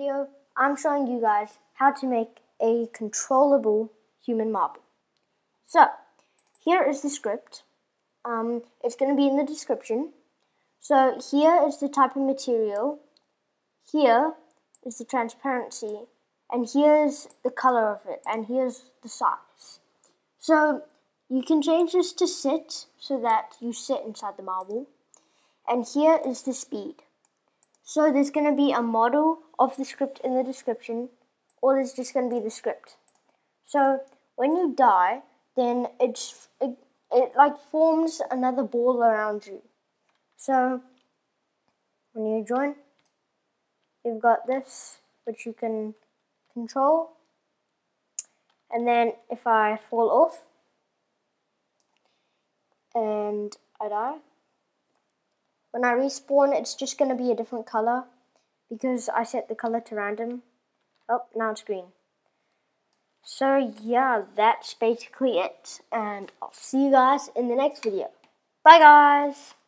video, I'm showing you guys how to make a controllable human marble. So, here is the script. Um, it's going to be in the description. So, here is the type of material. Here is the transparency. And here's the color of it. And here's the size. So, you can change this to sit so that you sit inside the marble. And here is the speed. So there's going to be a model of the script in the description or there's just going to be the script. So when you die, then it's, it, it like forms another ball around you. So when you join, you've got this which you can control. And then if I fall off and I die, when I respawn, it's just going to be a different color because I set the color to random. Oh, now it's green. So yeah, that's basically it. And I'll see you guys in the next video. Bye guys!